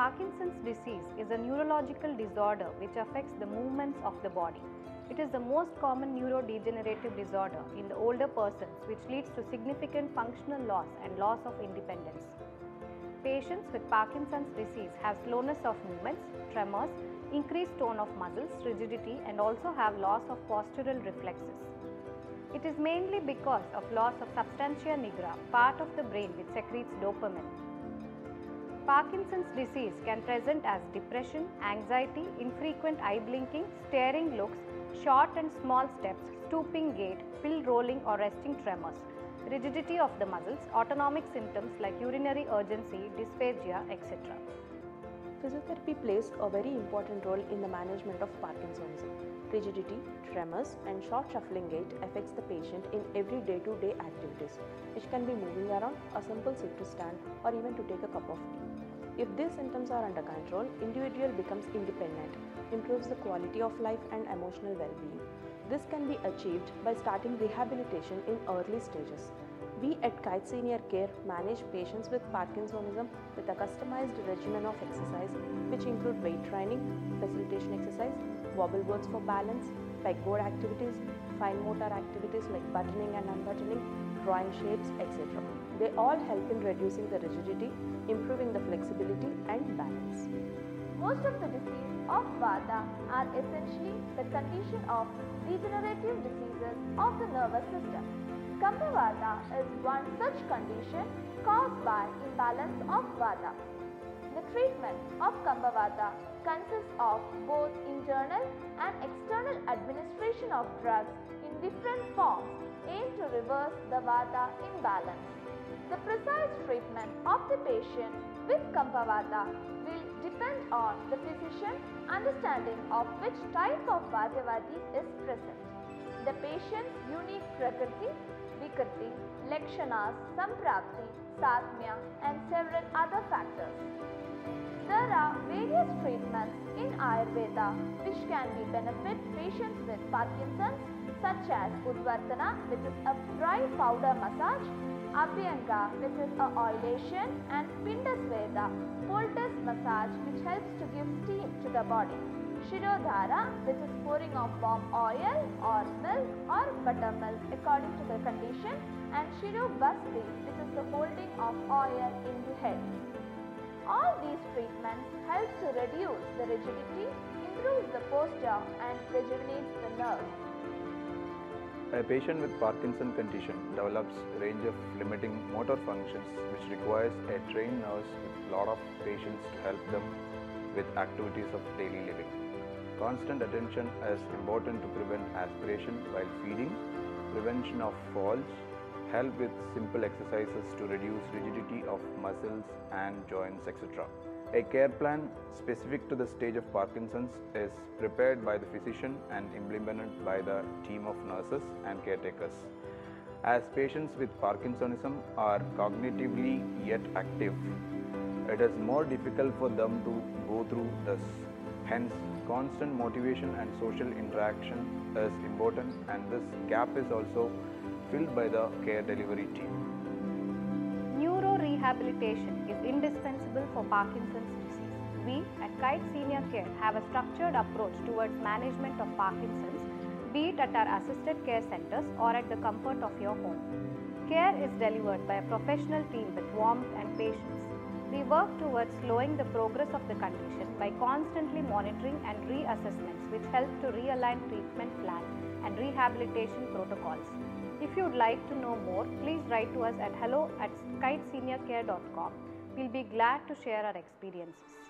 Parkinson's disease is a neurological disorder which affects the movements of the body. It is the most common neurodegenerative disorder in the older persons which leads to significant functional loss and loss of independence. Patients with Parkinson's disease have slowness of movements, tremors, increased tone of muscles, rigidity and also have loss of postural reflexes. It is mainly because of loss of substantia nigra, part of the brain which secretes dopamine. Parkinson's disease can present as depression, anxiety, infrequent eye blinking, staring looks, short and small steps, stooping gait, pill rolling or resting tremors, rigidity of the muscles, autonomic symptoms like urinary urgency, dysphagia, etc. Physiotherapy plays a very important role in the management of Parkinsonism. Rigidity, tremors and short shuffling gait affects the patient in every day-to-day activities, which can be moving around, a simple sit to stand or even to take a cup of tea. If these symptoms are under control, individual becomes independent, improves the quality of life and emotional well-being. This can be achieved by starting rehabilitation in early stages. We at KITES Senior Care manage patients with Parkinsonism with a customized regimen of exercise which include weight training, facilitation exercise, wobble boards for balance, pegboard activities, fine motor activities like buttoning and unbuttoning, drawing shapes, etc. They all help in reducing the rigidity, improving the flexibility and balance. Most of the diseases of Vata are essentially the condition of degenerative diseases of the nervous system. Kampavata is one such condition caused by imbalance of Vata. The treatment of Kampavata consists of both internal and external administration of drugs in different forms aimed to reverse the Vata imbalance. The precise treatment of the patient with Kampavata will depend on the physician understanding of which type of Vatavyadhi is present. The patient's unique Prakriti, Vikriti, Lakshanas, Samprapti, Satmya and several other factors. There are various treatments in Ayurveda which can be benefit patients with Parkinson's such as Udvartana which is a dry powder massage, Abhyanga which is a oleation and Pindasveda poultice massage which helps to give steam to the body. Shirodhara which is pouring of warm oil or milk or buttermilk according to the condition and Shirobasti which is the holding of oil in the head. All these treatments help to reduce the rigidity, improves the posture and rejuvenates the nerves. A patient with Parkinson condition develops range of limiting motor functions which requires a trained nurse with lot of patience to help them with activities of daily living. Constant attention is important to prevent aspiration while feeding, prevention of falls, help with simple exercises to reduce rigidity of muscles and joints etc. A care plan specific to the stage of Parkinson's is prepared by the physician and implemented by the team of nurses and caretakers. As patients with Parkinsonism are cognitively yet active, it is more difficult for them to go through this. Hence, constant motivation and social interaction is important and this gap is also filled by the care delivery team. Neurorehabilitation is indispensable for Parkinson's disease. We at KITES Senior Care have a structured approach towards management of Parkinson's, be it at our assisted care centers or at the comfort of your home. Care is delivered by a professional team with warmth and patience. We work towards slowing the progress of the condition by constantly monitoring and reassessments which help to realign treatment plan and rehabilitation protocols. If you would like to know more, please write to us at hello at kitesseniorcare.com. We'll be glad to share our experiences.